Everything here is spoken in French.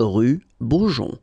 rue Beaujon